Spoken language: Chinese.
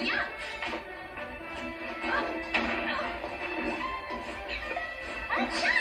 你呀啊啊啊啊